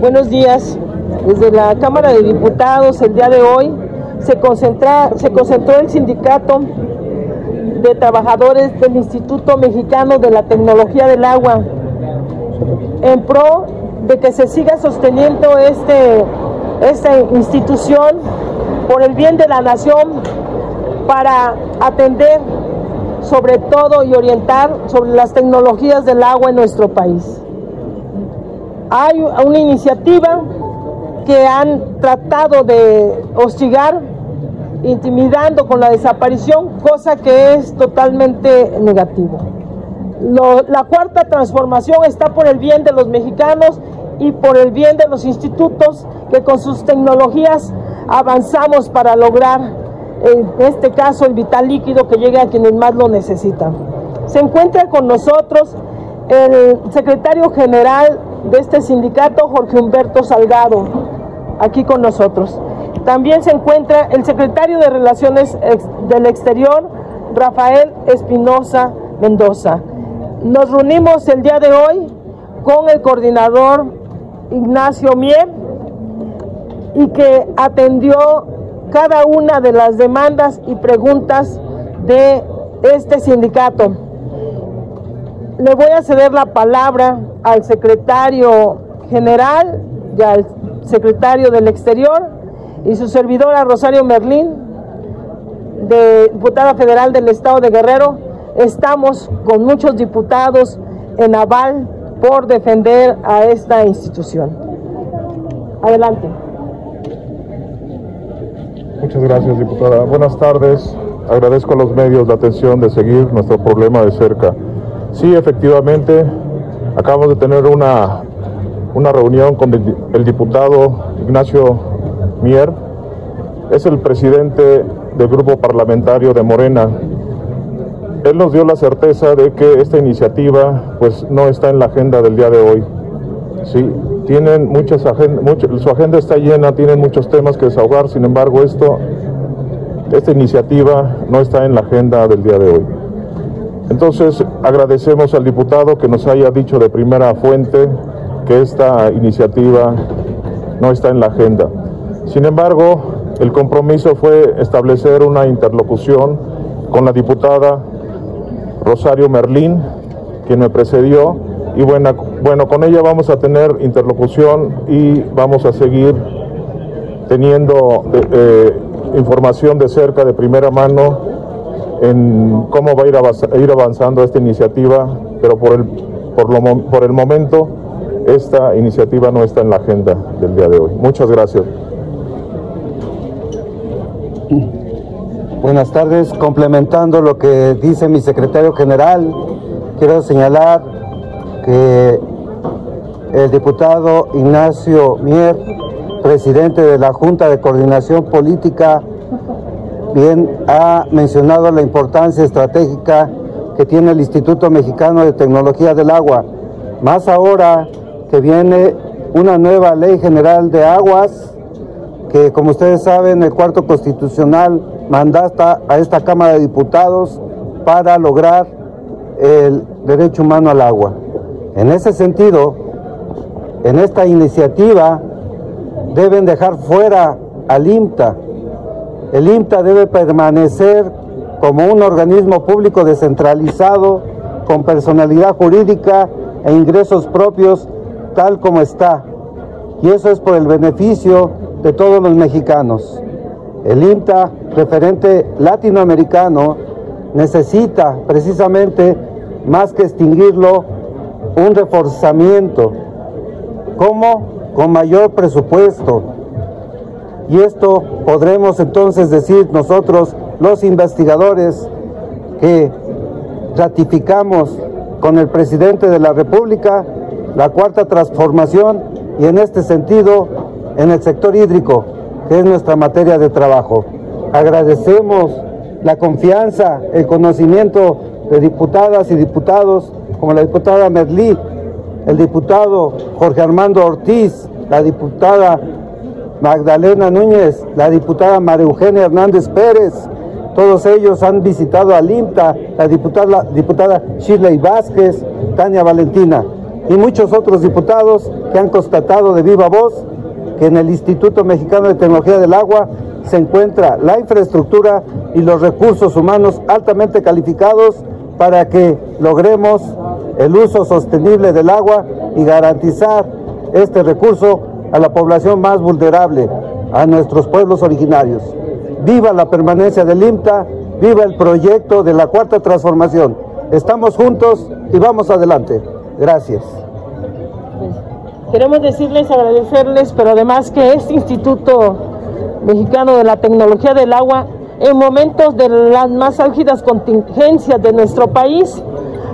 Buenos días. Desde la Cámara de Diputados el día de hoy se, concentra, se concentró el sindicato de trabajadores del Instituto Mexicano de la Tecnología del Agua en pro de que se siga sosteniendo este, esta institución por el bien de la nación para atender sobre todo y orientar sobre las tecnologías del agua en nuestro país. Hay una iniciativa que han tratado de hostigar, intimidando con la desaparición, cosa que es totalmente negativo. la cuarta transformación está por el bien de los mexicanos y por el bien de los institutos que con sus tecnologías avanzamos para lograr, en este caso, el vital líquido que llegue a quienes más lo necesitan. Se encuentra con nosotros el secretario general de este sindicato, Jorge Humberto Salgado, aquí con nosotros. También se encuentra el secretario de Relaciones del Exterior, Rafael Espinosa Mendoza. Nos reunimos el día de hoy con el coordinador Ignacio Mier y que atendió cada una de las demandas y preguntas de este sindicato. Le voy a ceder la palabra al secretario general y al secretario del Exterior y su servidora Rosario Merlín, de diputada federal del Estado de Guerrero. Estamos con muchos diputados en aval por defender a esta institución. Adelante. Muchas gracias, diputada. Buenas tardes. Agradezco a los medios la atención de seguir nuestro problema de cerca. Sí, efectivamente, acabamos de tener una, una reunión con el, diputado Ignacio Mier. Es el presidente del grupo parlamentario de Morena. Él nos dio la certeza de que esta iniciativa pues no está en la agenda del día de hoy. Sí, tienen muchas agendas, su agenda está llena, tienen muchos temas que desahogar, sin embargo esto, esta iniciativa no está en la agenda del día de hoy. Entonces agradecemos al diputado que nos haya dicho de primera fuente que esta iniciativa no está en la agenda. Sin embargo, el compromiso fue establecer una interlocución con la diputada Rosario Merlín, quien me precedió, y bueno, bueno, con ella vamos a tener interlocución y vamos a seguir teniendo eh, eh, información de cerca, de primera mano, en cómo va a ir, avanzando esta iniciativa, pero por el, por, por el momento esta iniciativa no está en la agenda del día de hoy. Muchas gracias. Buenas tardes. Complementando lo que dice mi secretario general, quiero señalar que el diputado Ignacio Mier, presidente de la Junta de Coordinación Política, bien ha mencionado la importancia estratégica que tiene el Instituto Mexicano de Tecnología del Agua. Más ahora que viene una nueva ley general de aguas, que como ustedes saben el cuarto constitucional manda a esta Cámara de Diputados para lograr el derecho humano al agua. En ese sentido, en esta iniciativa deben dejar fuera al IMTA. El IMTA debe permanecer como un organismo público descentralizado, con personalidad jurídica e ingresos propios, tal como está. Y eso es por el beneficio de todos los mexicanos. El IMTA, referente latinoamericano, necesita precisamente, más que extinguirlo, un reforzamiento. ¿Cómo? Con mayor presupuesto. Y esto podremos entonces decir nosotros, los investigadores, que ratificamos con el presidente de la República la cuarta transformación y en este sentido en el sector hídrico, que es nuestra materia de trabajo. Agradecemos la confianza, el conocimiento de diputadas y diputados como la diputada Merlí, el diputado Jorge Armando Ortiz, la diputada Magdalena Núñez, la diputada María Eugenia Hernández Pérez, todos ellos han visitado al IMTA, la diputada, diputada Shirley Vázquez, Tania Valentina. y muchos otros diputados que han constatado de viva voz que en el Instituto Mexicano de Tecnología del Agua se encuentra la infraestructura y los recursos humanos altamente calificados para que logremos el uso sostenible del agua y garantizar este recurso a la población más vulnerable, a nuestros pueblos originarios. Viva la permanencia del IMTA, viva el proyecto de la Cuarta Transformación. Estamos juntos y vamos adelante. Gracias. Queremos decirles, agradecerles, pero además que este Instituto Mexicano de la Tecnología del Agua, en momentos de las más álgidas contingencias de nuestro país,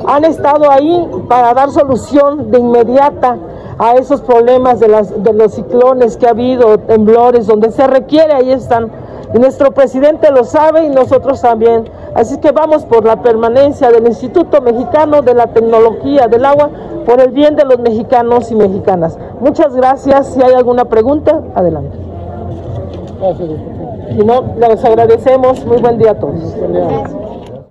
han estado ahí para dar solución de inmediata a esos problemas de, las, de los ciclones que ha habido, temblores, donde se requiere, ahí están. Y nuestro presidente lo sabe y nosotros también. Así que vamos por la permanencia del Instituto Mexicano de la Tecnología del Agua, por el bien de los mexicanos y mexicanas. Muchas gracias. Si hay alguna pregunta, adelante. Si no, les agradecemos. Muy buen día a todos.